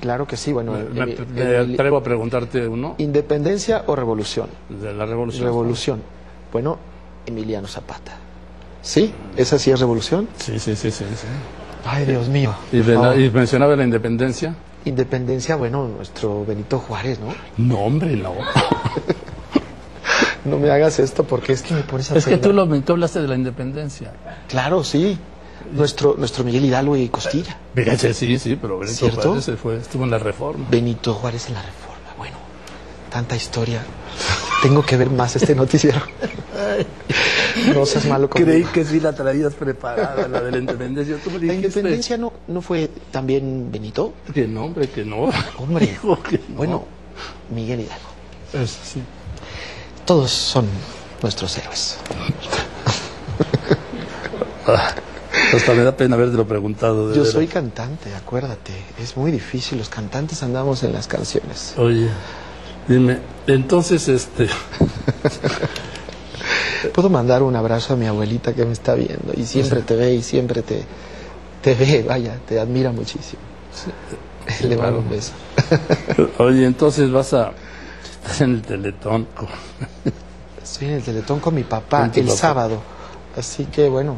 Claro que sí, bueno. Me, atrevo a preguntarte uno ¿Independencia o revolución? de la revolución. Revolución. Bueno, Emiliano Zapata. ¿Sí? ¿Esa sí es revolución? Sí, sí, sí, sí. sí. Ay, Dios mío. Y, de la- y mencionaba la independencia. Independencia, bueno, nuestro Benito Juárez, ¿no? No, hombre, no. No me hagas esto porque es que me pones a Es que tú, lo, tú hablaste de la independencia. Claro, sí. Nuestro, nuestro Miguel Hidalgo y Costilla. Fíjate, sí, sí, pero Benito ¿Cierto? Juárez se fue, estuvo en la reforma. Benito Juárez en la Reforma. Bueno, tanta historia. Tengo que ver más este noticiero. No seas malo conmigo. Creí que sí la traías preparada, la de la independencia. Tú La independencia no, no fue también Benito. que no, hombre, que no. Hombre. Que no. Bueno, Miguel Hidalgo. Sí. Todos son nuestros héroes. Hasta me da pena haberte preguntado. de Yo soy cantante, acuérdate. Es muy difícil. Los cantantes andamos en las canciones. Oye, dime, entonces, este, Puedo mandar un abrazo a mi abuelita que me está viendo y siempre te ve y siempre te, te ve, vaya, te admira muchísimo. Le mando un beso. oye, entonces vas a, estás en el Teletón. Estoy en el Teletón con mi papá el papá. sábado. Así que bueno,